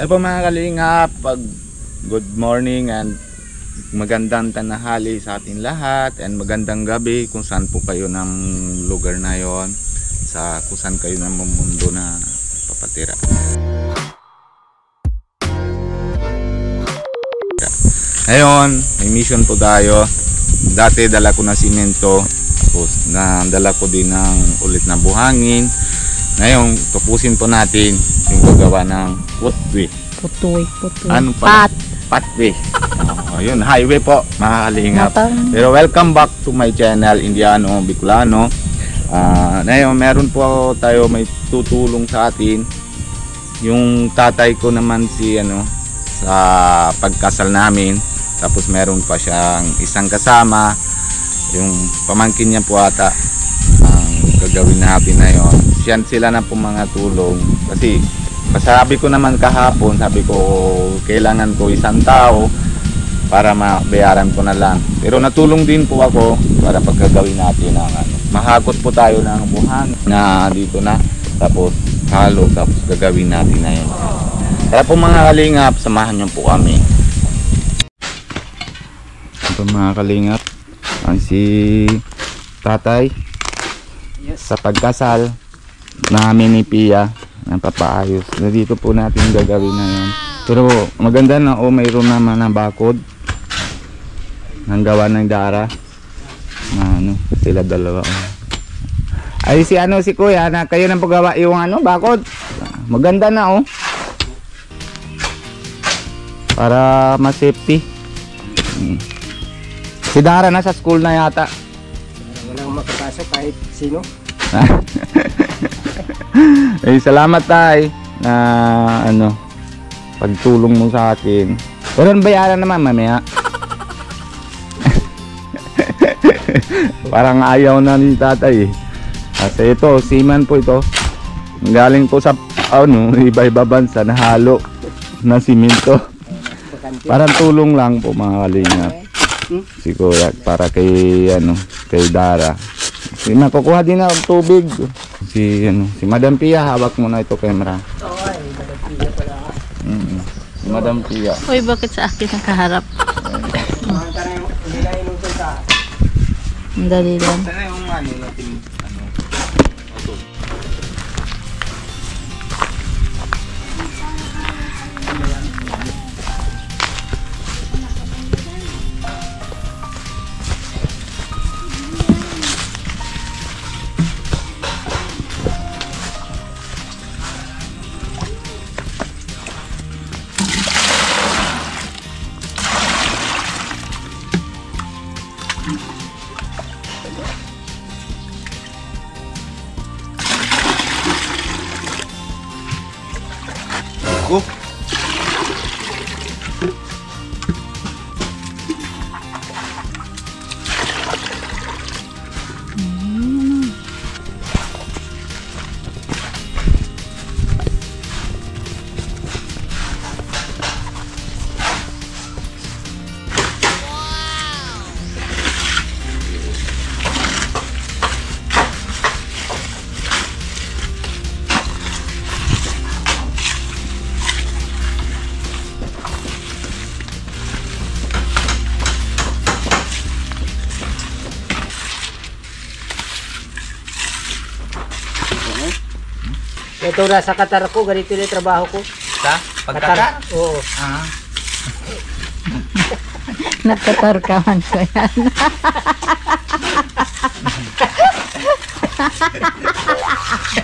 Ay po mga kalingap, pag good morning and magandang tanahali sa ating lahat and magandang gabi kung saan po kayo ng lugar na yon sa kung saan kayo ng mundo na papatira. Ngayon, may mission po tayo. Dati dala ko na simento, tapos na dala ko din ng ulit na buhangin. Ngayon, tupusin po natin yung gagawa ng footway. Putoy, putoy. Ano pa? Pat. Pathway. Oh, yun, highway po, mga kalingap. Pero welcome back to my channel, Indiano Bicolano. Ah, ngayon, meron po tayo may tutulong sa atin. Yung tatay ko naman si ano sa pagkasal namin. Tapos meron pa siyang isang kasama. Yung pamangkin niya po ata ang gagawin natin na yun. Siyan sila na po mga tulong. Kasi sabi ko naman kahapon, sabi ko kailangan ko isang tao para mabayaran ko na lang. Pero natulong din po ako para pagkagawin natin ang ano. Mahakot po tayo ng buhang na dito na. Tapos halo, tapos gagawin natin na yun. Kaya po mga kalingap, samahan niyo po kami. Ito mga kalingap, ang si tatay sa pagkasal namin ni Pia ng papaayos. Na dito po natin gagawin na yun. Pero maganda na o mayroon naman na bakod ng gawa ng Dara. Na ano, sila dalawa. oh. Ay si ano si Kuya na kayo nang paggawa yung ano bakod. Maganda na oh. Para mas safety. Hmm. Si Dara nasa school na yata. Walang makapasok kahit sino. eh, salamat tay na ano pagtulong mo sa akin. Pero ang bayaran naman mamaya. Parang ayaw na ni tatay eh. Kasi ito, seaman po ito. Galing po sa ano, iba-iba bansa na halo na simento. Parang tulong lang po mga kalingap. Siguro para kay ano, kay Dara. Si makukuha din na tubig. Si ano, si Madam Pia hawak mo na ito camera. Oo, ay, nakapila pala. Mm. Si Madam Pia. Uy, bakit sa akin nakaharap? Ang dali lang. Sana yung ano Ito na sa Qatar ko, ganito na trabaho ko. Sa Qatar? Oo. Ah. Nagkatar ka man ko yan.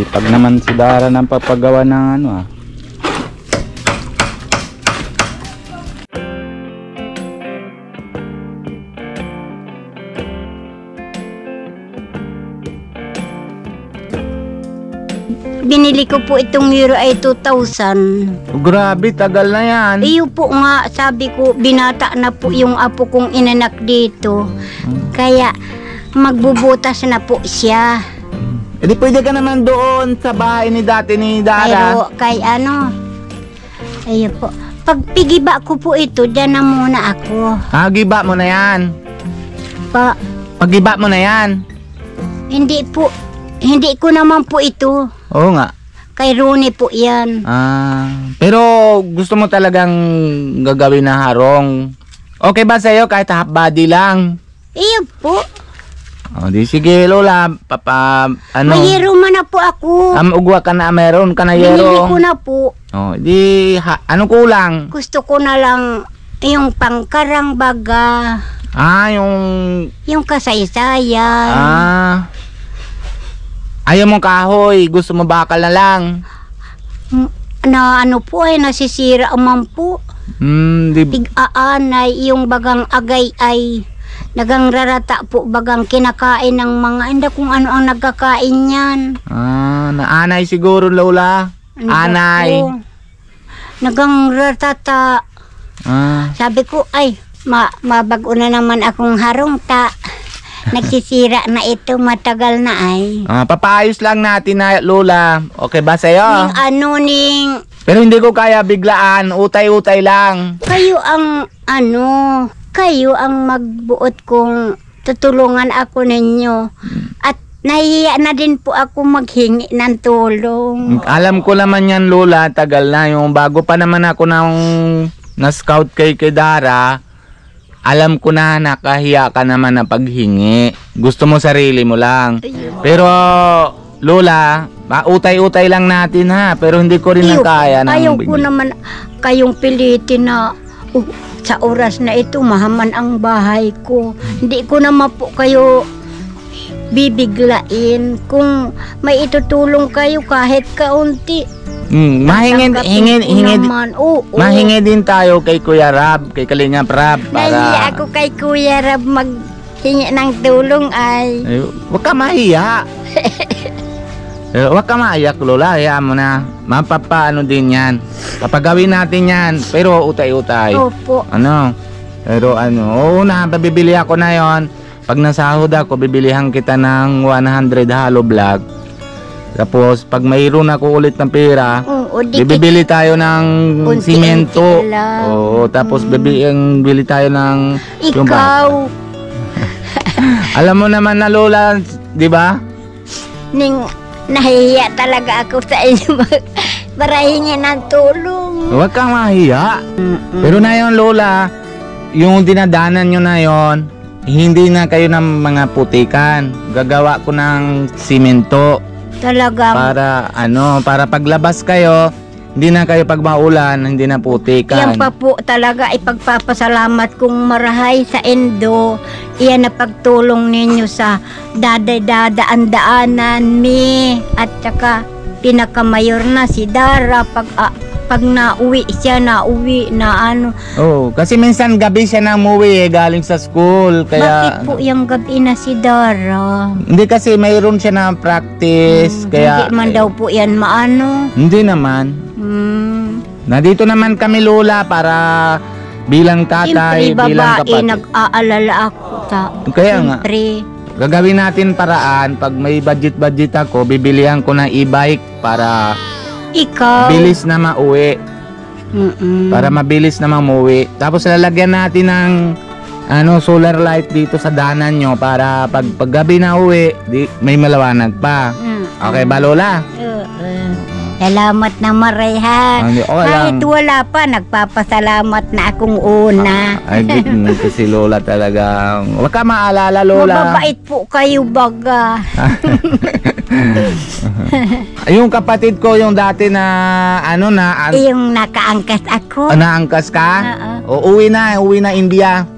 Sipag naman si Dara ng papagawa ng ano ah. Binili ko po itong euro ay 2,000. Grabe, tagal na yan. Iyo po nga, sabi ko, binata na po yung apo kong inanak dito. Kaya, magbubutas na po siya. Eh di pwede ka naman doon sa bahay ni dati ni Dara. Pero, kay ano, Ayun po. Pag pigiba ko po ito, dyan na muna ako. Ah, giba mo na yan. Pa, Pagiba mo na yan. hindi po, hindi ko naman po ito. Oo nga. Kay Rooney po yan. Ah, pero gusto mo talagang gagawin na harong. Okay ba sa'yo kahit half body lang? Ayun po. O, di sige, Lola. Papa, ano? Mayero man na po ako. Am, ugwa ka na, meron ka na Binili yero. ko na po. O, di, ha, ano kulang? Gusto ko na lang yung pangkarang baga, Ah, yung, yung kasaysayan. ah, ayaw mong kahoy. Gusto mo bakal na lang. Na ano po ay nasisira man po. Hmm, di, Pig-aanay, yung bagang agay ay nagang rarata po bagang kinakain ng mga hindi kung ano ang nagkakain yan. ah, naanay siguro, Lola. Ano Anay. po? Nagang ratata. Ah, Sabi ko, ay, ma mabago na naman akong harong ta. Nagsisira na ito, matagal na ay. ah, papaayos lang natin na, Lola. Okay ba sa'yo? Ning ano ning, Pero hindi ko kaya biglaan, utay-utay lang. kayo ang ano, kayo ang magbuot kung tutulungan ako ninyo. At nahihiya na din po ako maghingi ng tulong. Alam ko naman yan, Lola, tagal na. Yung bago pa naman ako nang na-scout kay Kedara, alam ko na nakahiya ka naman na paghingi. Gusto mo sarili mo lang. Pero, Lola, mautay-utay lang natin ha. Pero hindi ko rin na Ayaw, kaya ng ayaw ko naman kayong pilitin na "Oh, sa oras na ito mahaman ang bahay ko. Hindi ko naman po kayo bibiglain. Kung may itutulong kayo kahit kaunti. Hmm, mahingin, hingin, hingin, naman. Oo, mahingi din tayo kay Kuya Rab, kay Kalinga Rab. Nahiya Para, ako kay Kuya Rab maghingi ng tulong ay. Ay, huwag ka mahiya. Eh, huwag ka maiyak, Lola. Hayaan mo na. Mapapaano din yan. Kapag gawin natin yan, pero utay-utay. Opo. Ano? Pero ano, oo na, babibili ako na yon. Pag nasahod ako, bibilihan kita ng 100 hollow block. Tapos, pag mayroon ako ulit ng pera, Oo, di bibili tayo ng Unti-unti simento. lang. Oo, tapos bibi, ang bili tayo ng yung ba- ikaw, Alam mo naman na Lola, 'di ba? ning nahihiya talaga ako sa inyo para hingi ng tulong. Huwag kang mahiya. Pero na yon Lola, yung dinadanan nyo na yon, hindi na kayo ng mga putikan. Gagawa ko ng simento Talagang para ano, para paglabas kayo, hindi na kayo pag maulan, hindi na yan putikan. pa po talaga ipagpapasalamat kong marahay sa Endo. Iyan na pagtulong ninyo sa daday-dadaan-daanan mi. At saka pinakamayor na si Dara pag ah, pag nauwi siya nauwi na ano Oh, kasi minsan gabi siya na umuwi eh, galing sa school. bakit Kaya po yung gabi na si Dara hindi kasi mayroon siya na practice, Hmm, kaya hindi man daw po yan maano Hindi naman. hmm. Nandito naman kami Lola para bilang Siyempre, tatay, bilang babae, kapatid. nag-aalala ako sa... Kaya nga, Siyempre, gagawin natin paraan pag may budget-budget ako, bibilihan ko ng e-bike para ikaw... bilis na mauwi. Mm-mm. Para mabilis na mamuwi. Tapos lalagyan natin ng ano, solar light dito sa danan nyo para pag paggabi na uwi, di, may malawanag pa. Mm. Okay ba Lola? Oo. Salamat na marayhan. Ah, hindi, okay Kahit lang. wala pa, nagpapasalamat na akong una. Ay, good mo si Lola talaga. Huwag ka maalala Lola. Mababait po kayo baga. Yung kapatid ko, yung dati na, ano na, an- Yung nakaangkas ako. naangkas ka? Oo. O, uwi na, uwi na India.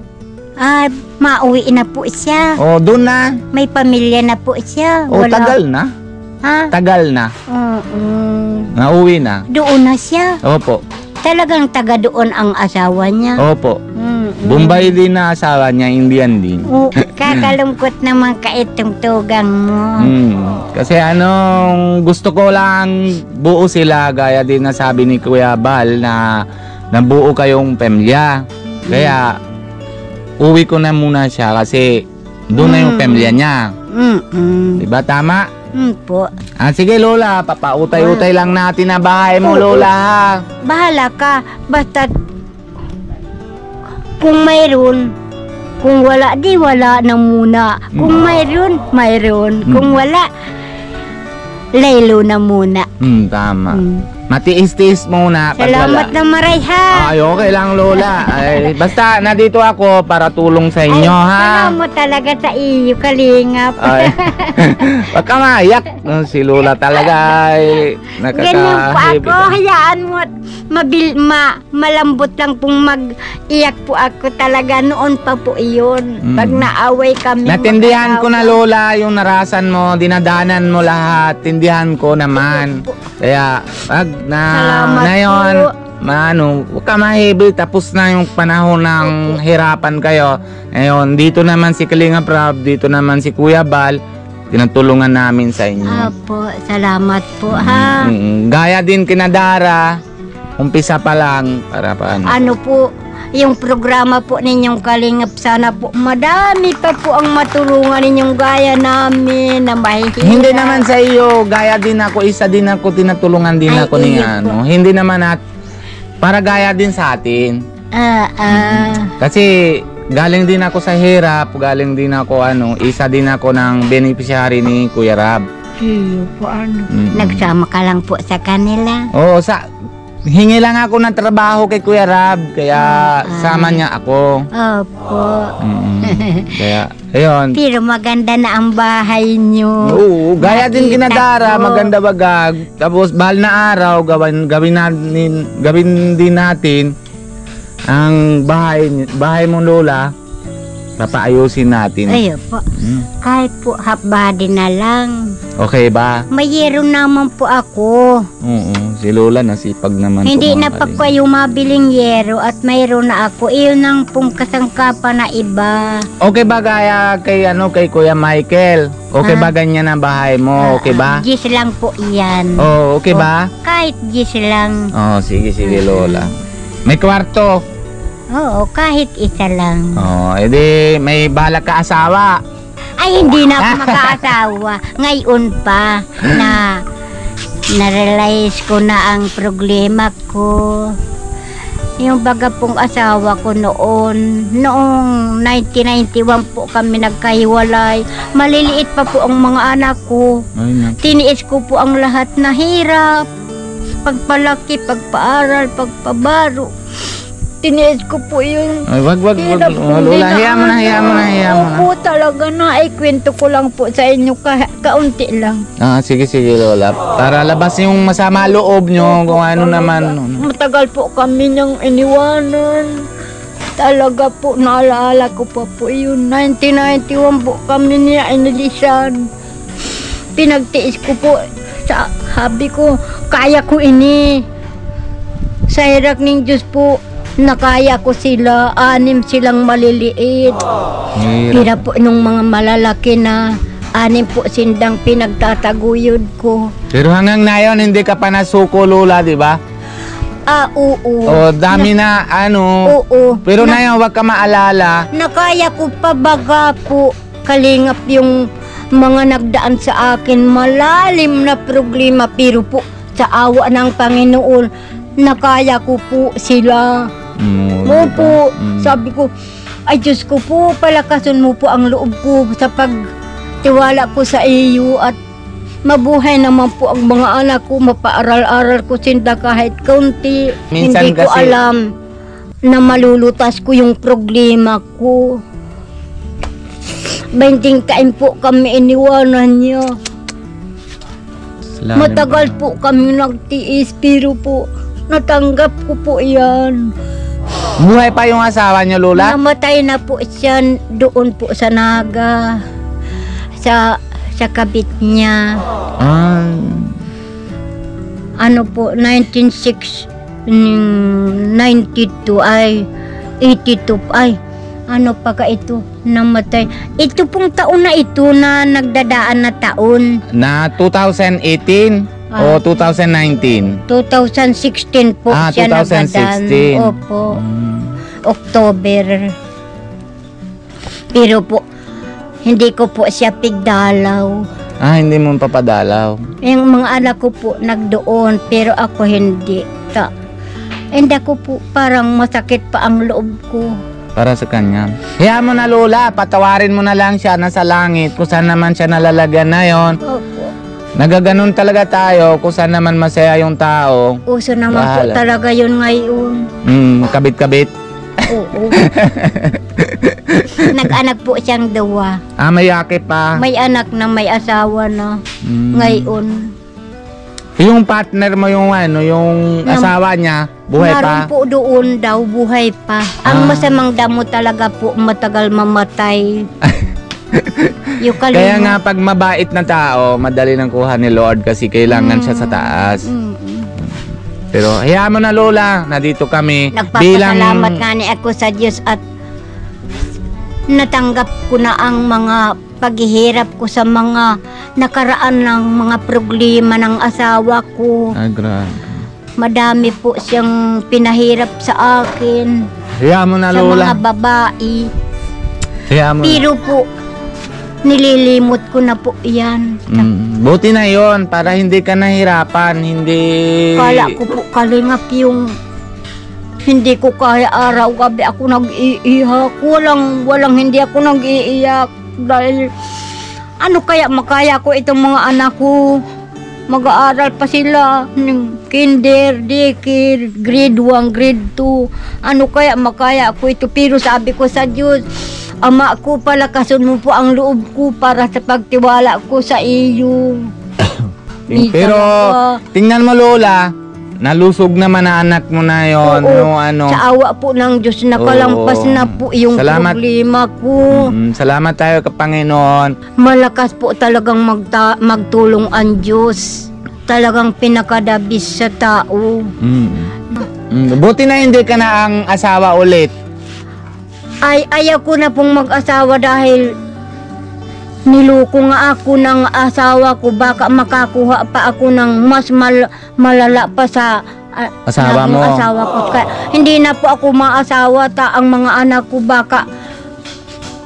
Ah, mauwi na po siya. O, doon na. May pamilya na po siya. O, tagal na. Ha? Tagal na. Oo. Nauwi na. Doon na siya. Opo. Talagang taga doon ang asawa niya. Opo. Mm, Bombay din na asawa niya, Indian din. Oo, kakalungkot naman ka itong tugang mo. Hmm. Kasi anong gusto ko lang buo sila gaya din na sabi ni Kuya Bal na nabuo kayong pamilya. Kaya uwi ko na muna siya kasi doon na yung Mm. pamilya niya. Mm-mm. Diba tama? Hmm po. Ah, sige Lola, papautay-utay lang natin na bahay mo. Lola ha. Bahala ka. Basta kung mayroon, kung wala, di wala na muna. Kung Mm. mayroon, mayroon. Kung wala, laylo na muna. Hmm, tama. Mm. Matiis-tiis muna pag Salamat wala. na maray ha. Ay, okay lang Lola. Ay, basta nandito ako para tulong sa inyo Ay, ha. Salamat talaga sa iyo, kalingap. Ay. Wag ka maiyak. Si Lola talaga ay Ganyan po nakaka ako, hayaan mo mabil, ma, malambot lang pong mag-iyak po ako talaga noon pa po iyon. Mm. Pag naaway kami. Natindihan ko na. Lola yung narasan mo, dinadanan mo lahat, tindihan ko naman. Kaya pag na Salamat ngayon, po. maano, huwag ka mahibil, tapos na yung panahon ng hirapan kayo. Ngayon, dito naman si Kalinga Prab, dito naman si Kuya Bal, tinutulungan namin sa inyo. Apo, salamat po ha. Mm, Gaya din kinadara, umpisa pa lang, para paano. Ano po, yung programa po ninyong kalingap sana po madami pa po ang matulungan ninyong gaya namin na mahihirap. Hindi naman sa iyo, gaya din ako, isa din ako, tinutulungan din Ay, ako ni ano. Hindi naman at para gaya din sa atin. Ah, ah. Kasi galing din ako sa hirap, galing din ako ano, isa din ako ng beneficiary ni Kuya Rab. Iyo po ano. Mm. Nagsama ka lang po sa kanila. Oo, sa hingi lang ako ng trabaho kay Kuya Rab, kaya sama niya ako. Opo. Mm. kaya ayun. Pero maganda na ang bahay nyo. Oo, gaya din Nakita kinadara, ko. maganda bagag. Tapos bahal na araw, gawin gawin natin, gawin din natin ang bahay bahay mo lola. Papaayusin natin. Ayo po. Mm. Kahit po half body na lang. Okay ba? Mayroon naman po ako. Oo, si lola nasipag naman. Hindi na pa ko yung mabiling yero at mayroon na ako. Iyon ang pong kasangkapan na iba. Okay ba gaya kay ano kay Kuya Michael? Okay Ah. ba ganyan ang bahay mo? Okay ba? Gis lang po iyan. Oh, okay ba? Kahit gis lang. Oh, sige sige lola. May kwarto. Oo, kahit isa lang. Oh, edi may balak ka asawa. Ay, hindi na ako makaasawa. Ngayon pa na na-realize ko na ang problema ko. Yung baga pong asawa ko noon, noong 1991 po kami nagkahiwalay. Maliliit pa po ang mga anak ko. Ay. Tiniis ko po ang lahat na hirap. Pagpalaki, pagpaaral, pagpabaro. Tiniis ko po yun. Ay, wag, wag, wag. Hirap Oh, kong Lola, hiya mo na, hiya mo na, hiya mo na. Opo, talaga na. Ay, kwento ko lang po sa inyo. Ka kaunti lang. Ah, sige, sige, Lola. Para labas yung masama loob nyo, kung ano naman. Matagal po kami niyang iniwanan. Talaga po, naalala ko pa po yun. 1991 po kami niya inilisan. Pinagtiis ko po sa habi ko, kaya ko ini. Sa hirak ng Diyos po, nakaya ko sila. Anim silang maliliit. Pira po nung mga malalaki na anim po sindang pinagtataguyod ko. Pero hanggang ngayon, hindi ka pa nasuko, Lola, di ba? Ah, oo. O, dami na, ano. Oo. Pero na, na wag ka maalala. nakaya ko pa baga po kalingap yung mga nagdaan sa akin malalim na problema pero po sa awa ng Panginoon nakaya ko po sila. Mm, Opo, Mm. sabi ko, ay Diyos ko po, palakason mo po ang loob ko sa pagtiwala ko sa iyo at mabuhay naman po ang mga anak ko, mapaaral-aral ko sinda kahit kaunti. Minsan Hindi ko kasi- alam na malulutas ko yung problema ko. Bending time po kami iniwanan niya. Salamat. Matagal po kami nagtiis pero po natanggap ko po yan. Buhay pa yung asawa nyo, Lola? Namatay na po siya doon po sa Naga. Sa sa kabit niya. Ah, Ano po, 196 mm, 92 ay 82 ay ano pa ka ito namatay. Ito pong taon na ito na nagdadaan na taon. na 2018 o Ah. 2019? 2016 po Ah, siya 2016. nagadaan. Opo. Mm. October. Pero po, hindi ko po siya pigdalaw. Ah, hindi mo papadalaw. Yung mga anak ko po nagdoon, pero ako hindi. Ta. Hindi ko po parang masakit pa ang loob ko. Para sa kanya. Hayaan mo na Lola, patawarin mo na lang siya nasa langit kung saan naman siya nalalagyan na yon. Opo. Nagaganon talaga tayo kung saan naman masaya yung tao. Uso naman po Bahala. talaga yun ngayon. Hmm, kabit-kabit. Oo. Nag-anak po siyang dawa. Ah, may yakip pa. May anak na may asawa na Hmm. ngayon. Yung partner mo yung ano, yung Nam- asawa niya, buhay Naroon pa. po doon daw, buhay pa. Ang Ah. masamang damo talaga po matagal mamatay. yung kalima. Kaya nga pag mabait na tao, madali nang kuha ni Lord kasi kailangan siya sa taas. Mm. Pero hayaan mo na Lola, nandito kami Nagpapasalamat nga ni ako sa Diyos at natanggap ko na ang mga paghihirap ko sa mga nakaraan ng mga problema ng asawa ko. Ah, grabe. Madami po siyang pinahirap sa akin, Hayaan mo na sa Lola. mga babae. Hayaan mo na. Pero po, nililimot ko na po yan. Mm, buti na yon para hindi ka nahirapan, hindi... Kala ko po kalingap yung hindi ko kaya araw-gabi ako nag-iiyak. Walang, walang hindi ako nag-iiyak dahil ano kaya makaya ko itong mga anak ko. Mag-aaral pa sila ng kinder, daycare, grade 1, grade 2. Ano kaya makaya ko ito. Pero sabi ko sa Diyos, Ama ko palakason mo po ang loob ko para sa pagtiwala ko sa iyo. Minsan Pero ako- tingnan mo Lola, nalusog naman na anak mo na yon, Oo, yung ano. Sa awa po ng Diyos, nakalampas Oo. na po yung Salamat. problema ko. Mm, salamat tayo ka Panginoon. Malakas po talagang magta- magtulong ang Diyos. Talagang pinakadabis sa tao. Mm. Mm, buti na hindi ka na ang asawa ulit. Ay, ayaw ko na pong mag-asawa dahil niloko nga ako ng asawa ko. Baka makakuha pa ako ng mas mal- malala pa sa ah, Asawa mo. asawa ko. Kaya, hindi na po ako maasawa ta ang mga anak ko baka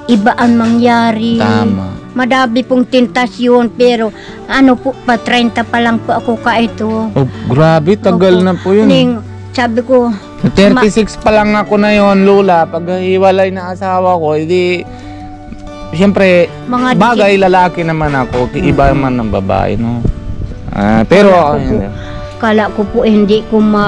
iba ang mangyari. Tama. Madabi pong tentasyon pero ano po pa 30 pa lang po ako kaito. Oh, grabe, tagal Opo. na po yun. Ning sabi ko 36 pa lang ako na yon, Lola. Pag hiwalay na asawa ko, edi Siyempre, mga bagay lalaki naman ako, iba man ng babae, no. Ah, pero Wala ko po. Kala ko po hindi ko ma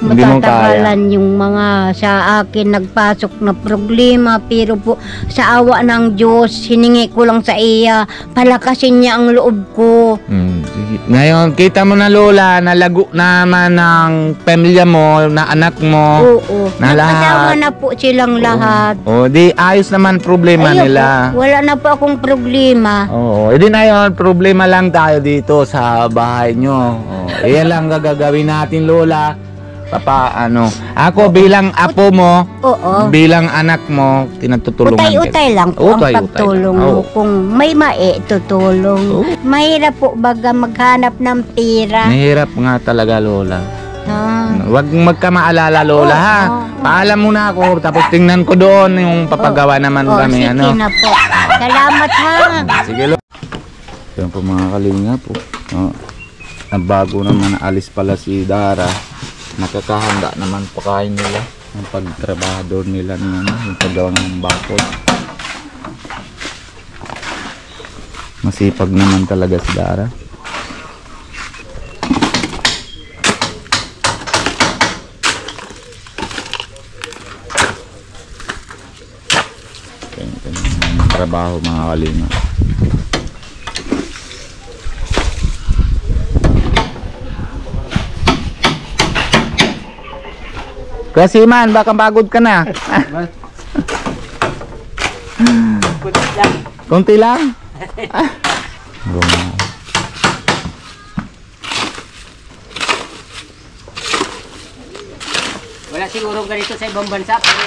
Hindi mo matatagalan yung mga sa akin nagpasok na problema pero po sa awa ng Diyos hiningi ko lang sa iya palakasin niya ang loob ko Mm, sige. Ngayon, kita mo na Lola, nalago naman ng pamilya mo, na anak mo. oo Na lahat. na po silang lahat O, di ayos naman problema Ayun nila. po, wala na po akong problema Oo, edi na yun, problema lang tayo dito sa bahay nyo. Iyan lang gagawin natin, Lola. Papa, ano, ako bilang apo mo, oo bilang anak mo, tinatutulungan Utay-utay lang po ang Utay-utay pagtulong lang. mo Oo. kung may maitutulong. Oo. Mahirap po baga maghanap ng pera. Mahirap nga talaga, Lola. Ah. Huwag magkamaalala, Lola, Oo, ha? oo. Paalam muna ako, tapos tingnan ko doon yung papagawa naman Oh, kami, sige ano. na po. Salamat ha. Sige, Lola. Yan po mga kalinga po. Oh, bago naman alis pala si Dara. Nakakahanda naman pakain nila. Ang pagtrabahador nila ng ano, yung paggawa ng bakod. Masipag naman talaga si Dara. Trabaho mga kalinga. Kasi man, baka pagod ka na. Kunti lang. Kunti lang. Ah. Wala siguro ganito sa ibang bansa pero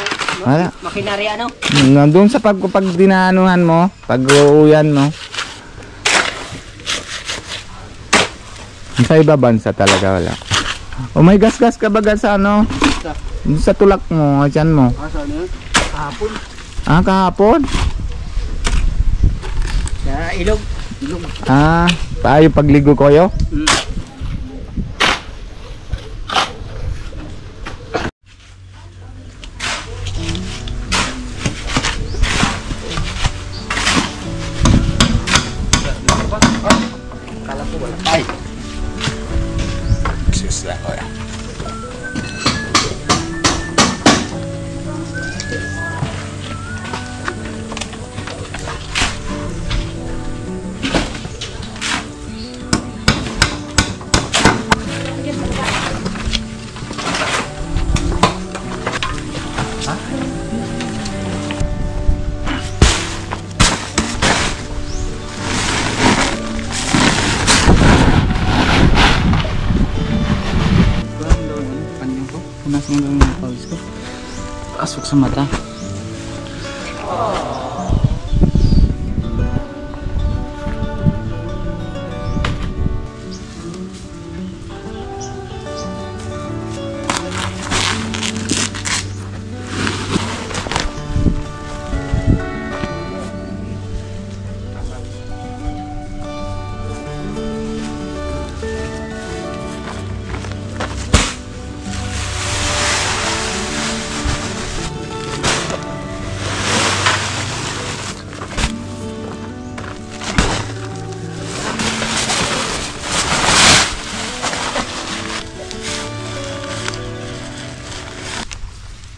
Wala. makinari ano? Nandun sa pag, pag dinaanuhan mo, pag uuyan mo. Sa iba bansa talaga wala. O may gas-gas ka baga sa ano? Sa tulak mo, dyan mo. Ah, sa ano? Kahapon. Ah, kahapon? Sa ilog. Ah, paano pagligo ko yo? Sis mo lang yung pawis ko. Pasok sa mata.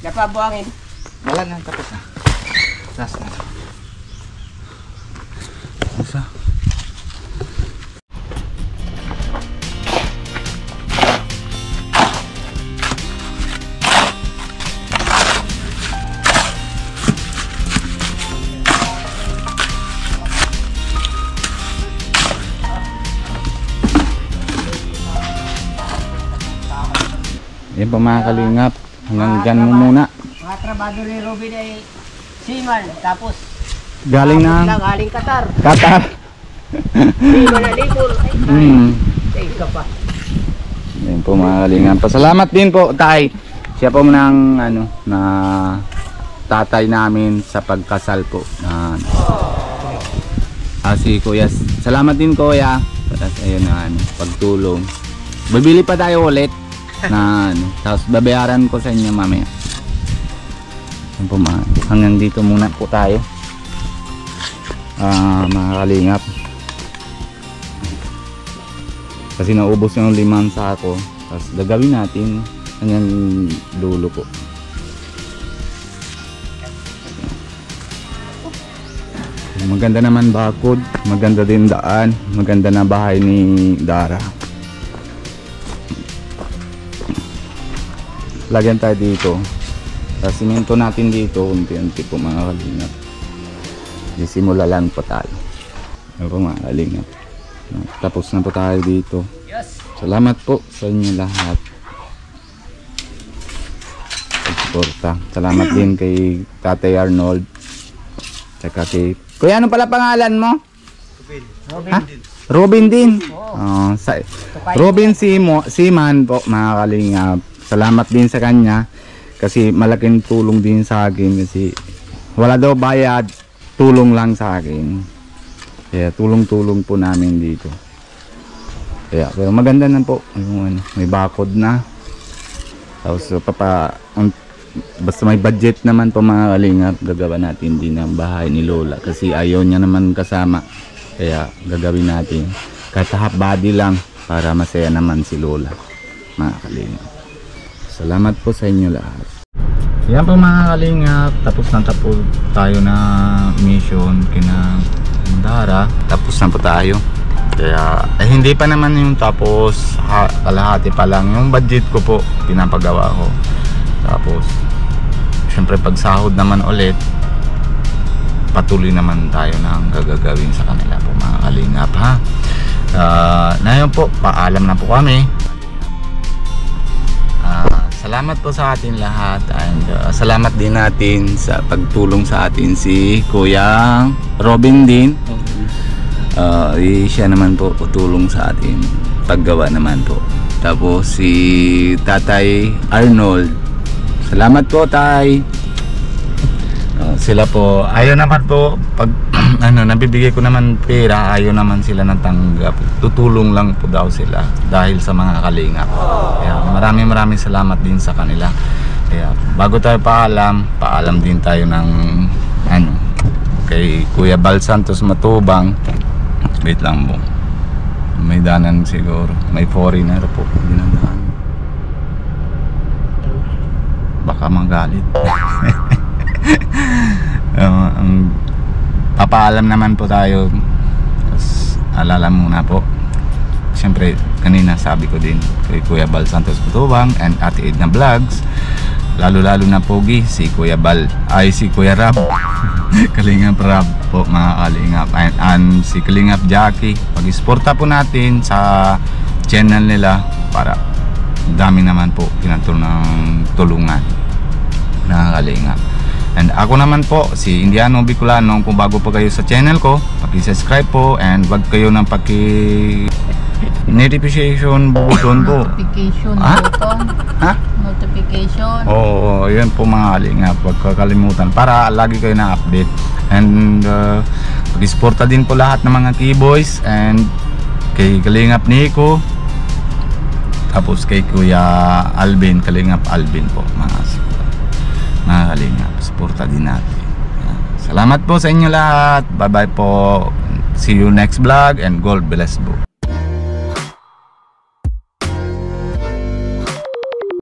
Dapat buhangin. Wala na, tapos na. Last na. Isa. Yan pa mga kalingap. Hanggang dyan mo muna. Mga trabaho ni Robin ay Seaman. Tapos, Galing na lang, galing Qatar. Qatar. Seaman na libur. Ay, Hmm. ay, ka pa. Yan po mga. Pasalamat din po, Tay. Siya po ng ano, na tatay namin sa pagkasal po. Na, ah, si Kuya. Salamat din Kuya. Tapos ayun na ano, pagtulong. Bibili pa tayo ulit na ano, tapos babayaran ko sa inyo mamaya. Mga, hanggang dito muna po tayo. Ah, mga kalingap. Kasi naubos yung limang sako. Tapos gagawin natin hanggang dulo po. Maganda naman bakod, maganda din daan, maganda na bahay ni Dara. Lagyan tayo dito. Tapos simento natin dito, unti-unti po mga kalingap. Disimula lang po tayo. Ano po mga kalingap. Tapos na po tayo dito. Salamat po sa inyo lahat. Pagsuporta. Salamat din kay Tatay Arnold. Tsaka kay... Kuya, ano pala pangalan mo? Robin. Ha? Robin din. Oh, sa, Robin Simo, Siman po, mga kalingap. Salamat din sa kanya. Kasi malaking tulong din sa akin. Kasi wala daw bayad. Tulong lang sa akin. Kaya tulong-tulong po namin dito. Kaya pero maganda na po yung ano, may bakod na. Tapos so, papa ang, basta may budget naman po mga kalingap, gagawa natin din ang bahay ni Lola kasi ayaw niya naman kasama. Kaya gagawin natin kahit half body lang para masaya naman si Lola. Mga kalingap. Salamat po sa inyo lahat. Yan po mga kalingap, tapos na tapos tayo na mission kina Dara. Tapos na po tayo. Kaya eh, hindi pa naman yung tapos ha, kalahati pa lang yung budget ko po pinapagawa ko. Tapos syempre pag sahod naman ulit patuloy naman tayo ng gagagawin sa kanila po mga kalingap ha. Uh, na yun po, paalam na po kami. Salamat po sa atin lahat and uh, salamat din natin sa pagtulong sa atin si Kuya Robin din. Uh, eh, siya naman po tulong sa atin paggawa naman po. Tapos si Tatay Arnold. Salamat po, Tay. Sila po, ayaw naman po pag ano, nabibigay ko naman pera, ayaw naman sila ng tanggap. Tutulong lang po daw sila dahil sa mga kalingap. Kaya maraming maraming salamat din sa kanila. Kaya bago tayo paalam, paalam din tayo ng ano, kay Kuya Bal Santos Matubang. Wait lang po. May danan siguro. May foreigner po. Dinadaan. Baka magalit. Uh, ang papaalam naman po tayo. Tapos, alala muna po. Siyempre, kanina sabi ko din kay Kuya Bal Santos Putubang and Ate Edna Vlogs lalo-lalo na pogi si Kuya Bal. Ay si Kuya Rab. Kalingap Rab po mga Kalingap. And, and si Kalingap Jackie. Pag-isporta po natin sa channel nila para dami naman po pinatulong ng tulungan na Kalingap And ako naman po, si Indiano Bicolano, kung bago pa kayo sa channel ko, paki-subscribe po and wag kayo ng paki notification button po. Notification Ah? button. Ha? Notification. Oo, yun po mga kalingap, wag kakalimutan para lagi kayo na-update. And uh, pag-isporta din po lahat ng mga keyboys and kay Kalingap Nico tapos kay Kuya Alvin, Kalingap Alvin po mga mga kalingap, suporta din natin. Salamat po sa inyo lahat. Bye bye po. See you next vlog and God bless po.